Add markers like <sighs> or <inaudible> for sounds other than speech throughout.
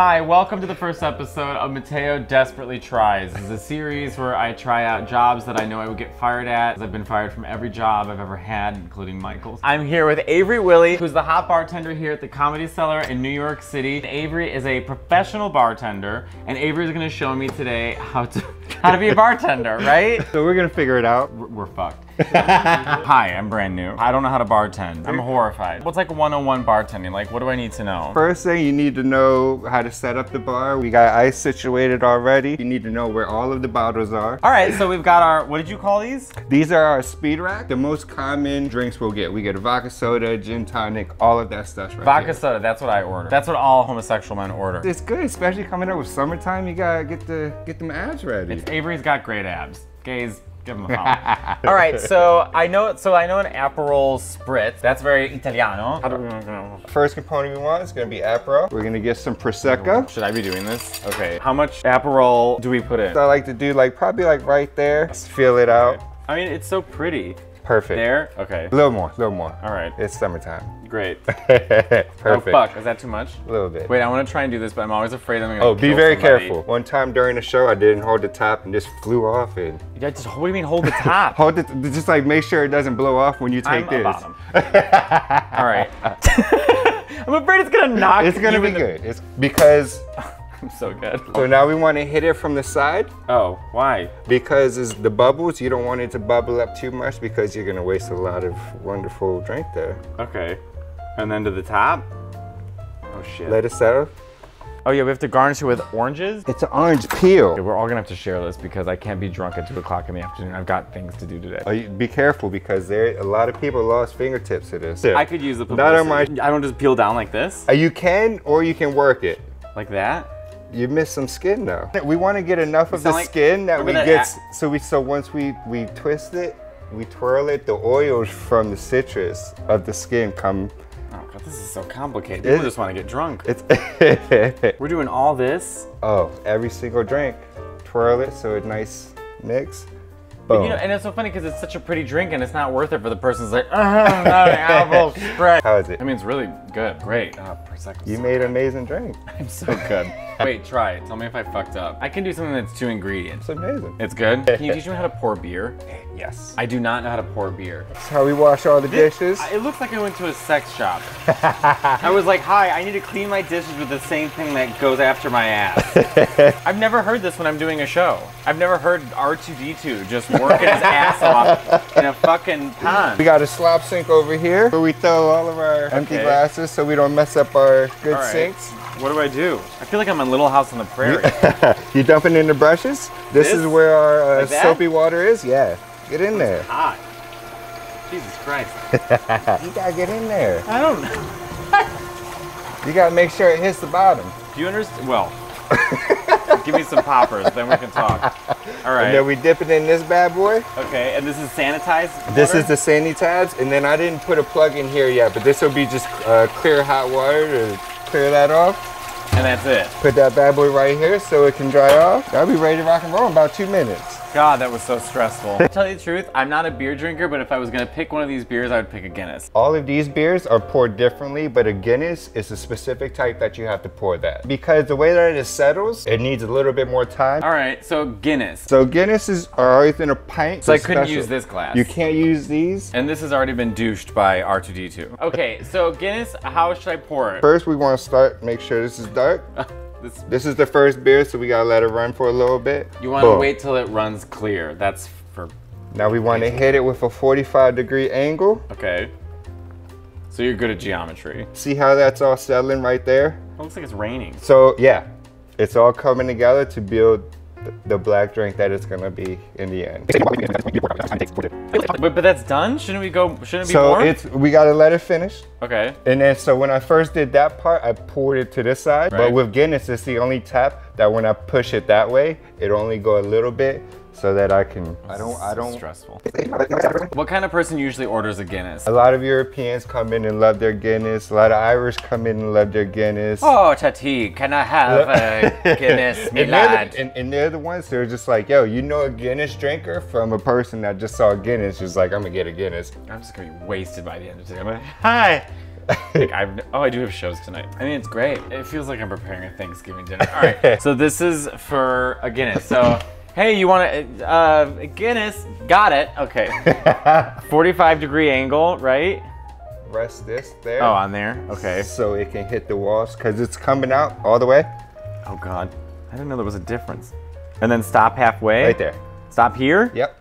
Hi, welcome to the first episode of Matteo Desperately Tries. This is a series where I try out jobs that I know I would get fired at. I've been fired from every job I've ever had, including Michael's. I'm here with Avery Willie, who's the hot bartender here at the Comedy Cellar in New York City. Avery is a professional bartender, and Avery is gonna show me today how to <laughs> how to be a bartender, right? So we're gonna figure it out. We're we're fucked. <laughs> Hi, I'm brand new. I don't know how to bartend. I'm horrified. What's like 101 bartending? Like, what do I need to know? First thing, you need to know how to set up the bar. We got ice situated already. You need to know where all of the bottles are. All right, so we've got our, what did you call these? These are our speed rack. The most common drinks we'll get. We get a vodka soda, gin tonic, all of that stuff right Vodka here. soda, that's what I order. That's what all homosexual men order. It's good, especially coming up with summertime. You gotta get the get them abs ready. It's Avery's got great abs. Gays, give him a follow. <laughs> all right, so I know, so I know an Aperol Spritz. That's very Italiano. How do we, First component we want is gonna be Aperol. We're gonna get some Prosecco. should I be doing this? Okay, how much Aperol do we put in? I like to do like probably like right there. Just feel it out. I mean, it's so pretty. Perfect. There? Okay. A little more, a little more. All right. It's summertime. Great. <laughs> Perfect. Oh, fuck. Is that too much? A little bit. Wait, I want to try and do this, but I'm always afraid I'm gonna Oh, be very somebody. careful. One time during the show, I didn't hold the top and just flew off and Yeah, just, what do you mean hold the top? <laughs> hold it. Just like make sure it doesn't blow off when you take I'm this. bottom. All right. <laughs> I'm afraid it's gonna knock. It's gonna be good. It's because I'm <laughs> so good. so now we want to hit it from the side Oh, why? because it's the bubbles. You don't want it to bubble up too much because you're gonna waste a lot of wonderful drink there. Okay. And then to the top. Oh shit. Let it settle. oh yeah, we have to garnish it with oranges. It's an orange peel. Okay, we're all gonna have to share this because I can't be drunk at two o'clock in the afternoon. I've got things to do today. Oh, you- Be careful because there a lot of people lost fingertips to this. I could use the Not on publicity. I don't just peel down like this, Uh, You can or you can work it. like that. You miss some skin though. We want to get enough of the like- skin that we remember get. that so we so once we we twist it, we twirl it. The oils from the citrus of the skin come. Oh god, this is so complicated. It- just want to get drunk. It's <laughs> We're doing all this. oh every single drink, twirl it so a nice mix. But you know, and it's so funny because it's such a pretty drink and it's not worth it for the person's like, oh, not an <laughs> apple spread. How is it? I mean, it's really good. Great. Uh, oh, Prosecco's You so made an amazing drink. <laughs> I'm so good. <laughs> Wait, try it. Tell me if I fucked up. I can do something that's two ingredients. It's amazing. It's good. <laughs> Can you teach me how to pour beer? Yes. I do not know how to pour beer. That's how we wash all the dishes. It looks like I went to a sex shop. <laughs> I was like, hi, I need to clean my dishes with the same thing that goes after my ass. I've never heard this when I'm doing a show. I've never heard R2D2 just working his ass off in a fucking pond. We got a slop sink over here where we throw all of our empty Okay. glasses so we don't mess up our good right. sinks. What do I do? I feel like I'm in Little House on the Prairie. <laughs> you dumping in the brushes? This, This? is where our uh, Like soapy water is. Yeah, get in there. Hot. Jesus Christ. <laughs> You gotta get in there. I don't know. You gotta make sure it hits the bottom. Do you understand? Well, give me some poppers, then we can talk. <laughs> All right. And then we dip it in this bad boy. okay, and this is sanitized. This is the sandy tabs, and then I didn't put a plug in here yet, but this will be just uh, clear hot water to clear that off. and that's it. Put that bad boy right here so it can dry off. I'll be ready to rock and roll in about two minutes. God, that was so stressful. <laughs> to tell you the truth, I'm not a beer drinker, but if I was gonna pick one of these beers, I would pick a Guinness. All of these beers are poured differently, but a Guinness is a specific type that you have to pour that. Because the way that it settles, it needs a little bit more time. All right, so Guinness. So Guinnesses are always in a pint. So I couldn't special. use this glass. You can't use these. And this has already been douched by R2D2. Okay, so Guinness, how should I pour it? First, we want to start, make sure this is dark. <laughs> This, This is the first beer, so we gotta let it run for a little bit. you want to Boom. wait till it runs clear. That's for Now we want to hit it with a 45 degree angle. okay. So you're good at geometry. See how that's all settling right there? It looks like it's raining. So yeah, it's all coming together to build the black drink that it's gonna be in the end. But, but that's done? Shouldn't we go? Shouldn't it be So more? it's we gotta let it finish. okay. And then so when I first did that part, I poured it to this side. Right. But with Guinness, it's the only tap that when I push it that way, it only go a little bit so that I can. I don't. I don't. Stressful. What kind of person usually orders a Guinness? A lot of Europeans come in and love their Guinness. A lot of Irish come in and love their Guinness. Oh, Tati, can I have a <laughs> Guinness, me and, they're lad? the, and, and they're the ones who are just like, yo, you know a Guinness drinker from a person that just saw Guinness, just like, I'm gonna get a Guinness. I'm just gonna be wasted by the end of today. I'm like, <laughs> hi, Like I've oh I do have shows tonight. I mean it's great. It feels like I'm preparing a Thanksgiving dinner. All right. <laughs> so this is for a Guinness. So hey, you want to uh, Guinness? Got it. Okay. <laughs> 45 degree angle, right? Rest this there. Oh, on there. Okay. So it can hit the walls because it's coming out all the way. Oh God, I didn't know there was a difference. And then stop halfway. Right there. Stop here. Yep.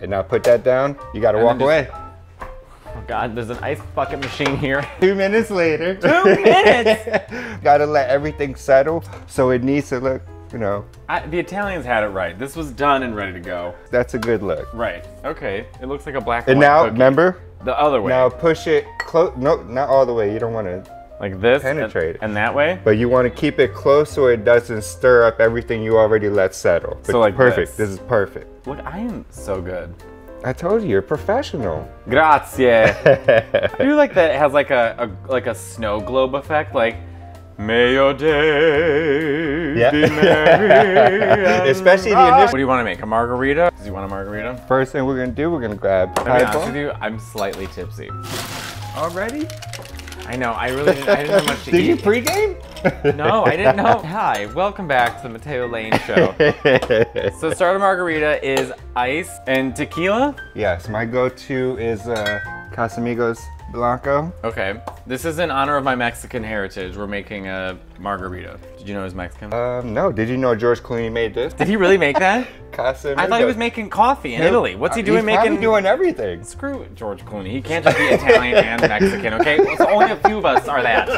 And now put that down. You gotta walk then away. Oh God, there's an ice bucket machine here. <laughs> Two minutes later. Two minutes. <laughs> gotta let everything settle. So it needs to look, you know, I, the Italians had it right. This was done and ready to go. that's a good look. Right. Okay. It looks like a black And now, cookie. remember, the other way. now push it close. No, not all the way. You don't want to, like this. penetrate it. And, that way. but you want to keep it close so it doesn't stir up everything you already let settle. But So like perfect. this. This. is perfect. Look, I am so good. I told you, you're professional. Grazie. <laughs> I do like that. It has like a, a like a snow globe effect. Like, may your days Yeah. be <laughs> merry. Especially the initial- What do you want to make? A margarita? Do you want a margarita? First thing we're gonna do, we're gonna grab To be honest with you, I'm slightly tipsy. Already? I know. I really didn't, I didn't have much to <laughs> Did you eat. pregame? no, I didn't know. Hi, welcome back to the Matteo Lane Show. <laughs> So starter margarita is ice and tequila. yes, my go-to is uh, Casamigos Blanco. Okay, this is in honor of my Mexican heritage. We're making a margarita. Did you know he was Mexican? Um, no, did you know George Clooney made this? Did he really make that? <laughs> Casamigos. I thought he was making coffee in Italy. What's he doing He's making? doing everything. Screw George Clooney. He can't just be Italian and Mexican, okay? So only a few of us are that.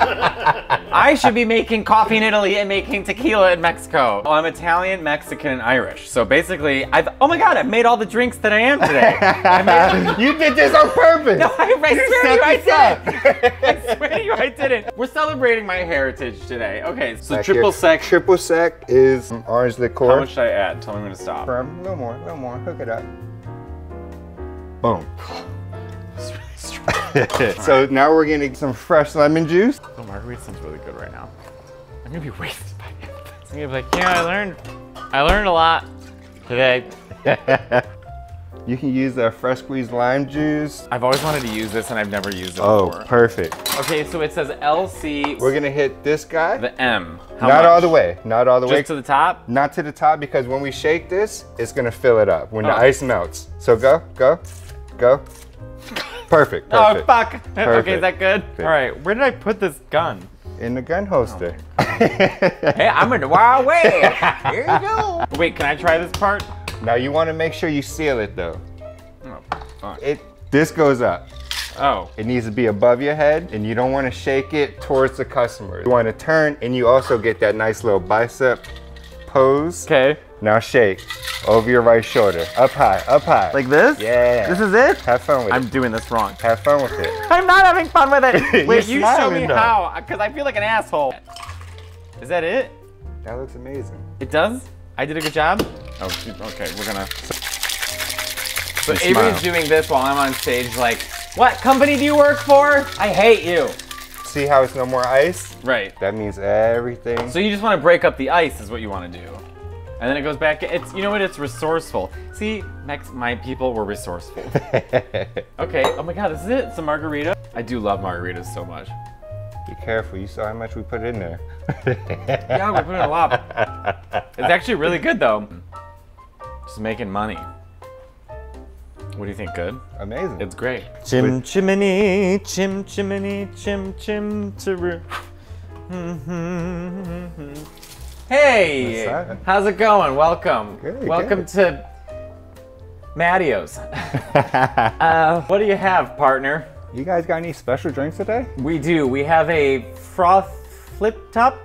I should be making coffee in Italy and making tequila in Mexico. Well, I'm Italian, Mexican, and Irish. So basically, I've oh my god, I've made all the drinks that I am today. <laughs> I made, you did this on purpose. no, I, I swear you, I didn't. <laughs> I swear to you, I didn't. We're celebrating my heritage today. Okay, so Back triple here. sec. Triple sec is orange liqueur. How much should I add? Tell me when to stop. From a little more, a little more. Hook it up. Boom. <laughs> so now we're gonna get some fresh lemon juice. Oh, margarita sounds really good right now. I'm gonna be wasted by the end of this. I'm gonna be like, you know, I learned, I learned a lot today. <laughs> You can use the fresh squeezed lime juice. I've always wanted to use this and I've never used it Oh, before. perfect. Okay, so it says LC, We're gonna hit this guy. the M. How Not much? all the way. Not all the way. Just to the top? Not to the top because when we shake this, it's gonna fill it up when the Oh. ice melts. So go, go, go. Perfect. <laughs> Oh, perfect. fuck. <laughs> Okay, is that good? All right, where did I put this gun? In the gun holster. Oh. Hey, I'm in the wild <laughs> west. Here you go. Wait, can I try this part? Now you want to make sure you seal it though. Oh, fuck. It this goes up. Oh, It needs to be above your head and you don't want to shake it towards the customer. You want to turn and you also get that nice little bicep pose. okay. Now shake over your right shoulder. Up high, up high. Like this? Yeah. This is it? Have fun with it. I'm doing this wrong. Have fun with it. <laughs> I'm not having fun with it. <laughs> Wait, You're show me though. how, because I feel like an asshole. Is that it? That looks amazing. It does? I did a good job? Oh, okay, we're gonna. So Smile. Avery's doing this while I'm on stage, like, what company do you work for? I hate you. See how it's no more ice? Right. That means everything. So you just want to break up the ice, is what you want to do. And then it goes back. It's you know what? It's resourceful. See, Mex- my people were resourceful. <laughs> okay. Oh my God, this is it. It's a margarita. I do love margaritas so much. Be careful. You saw how much we put in there. Yeah, we put in a lot. <laughs> It's actually really good though. Just making money. What do you think? Good? Amazing. It's great. Chim chimney, chim chimney, chim chim chiroo. Hey, What's that? how's it going? Welcome. Good, Welcome good. to Matteo's. <laughs> uh, what do you have, partner? you guys got any special drinks today? We do. We have a froth flip top.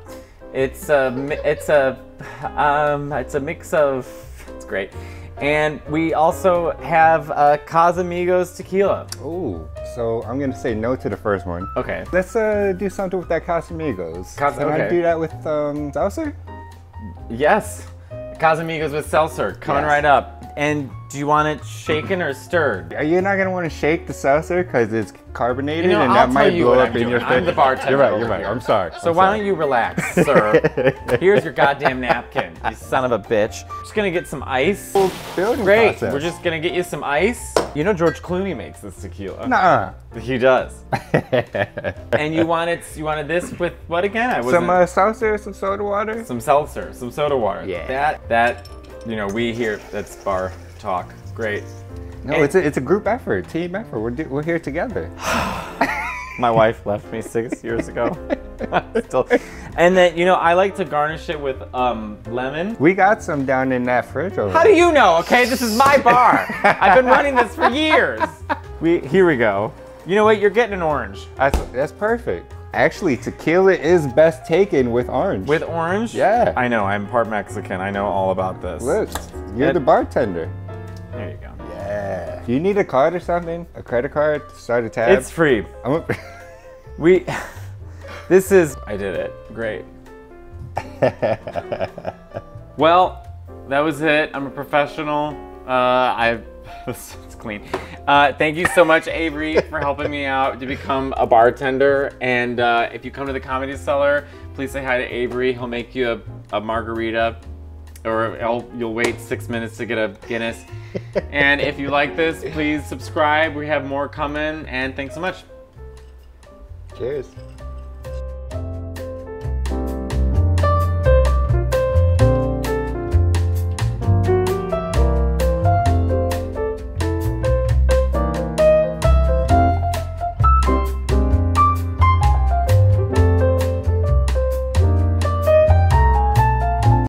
It's a it's a um it's a mix of it's great. And we also have uh, Casamigos tequila. Ooh. So I'm gonna say no to the first one. Okay. Let's uh, do something with that Casamigos. Cas- Can I do that with um, salsa? Yes. Casamigos with seltzer coming Yes. right up. And do you want it shaken or stirred? Are you not gonna want to shake the seltzer because it's carbonated You know, and I'll that might blow up I'm in your doing. I'm face? the bartender You're right. You're right. I'm sorry. So why don't you relax, sir? <laughs> Here's your goddamn napkin, you son of a bitch. Just gonna get some ice. building Great. process. We're just gonna get you some ice. You know George Clooney makes this tequila. Nuh-uh. He does. <laughs> and you wanted you wanted this with what again? I some uh, seltzer, some soda water. some seltzer, some soda water. Yeah. That that you know we here. That's bar talk. Great. No, it's a, it's a group effort, team effort. We're do, we're here together. <sighs> <laughs> My wife left me six years ago. <laughs> Still- and then you know I like to garnish it with um, lemon. We got some down in that fridge over How there. do you know? Okay, this is my bar. I've been running this for years. <laughs> We here we go. You know what? You're getting an orange That's, that's perfect. Actually, tequila is best taken with orange. with orange. Yeah. I know. I'm part Mexican. I know all about this. Look, you're That- the bartender. There you go. Yeah. Do you need a card or something? A credit card to start a tab? It's free. I'm a- <laughs> We. <laughs> This is. I did it. Great. <laughs> Well, that was it. I'm a professional. Uh, <laughs> It's clean. Uh, thank you so much, Avery, for helping me out to become a bartender. And uh, if you come to the Comedy Cellar, please say hi to Avery. He'll make you a, a margarita, or you'll wait six minutes to get a Guinness. and if you like this, please subscribe. We have more coming. And thanks so much. Cheers.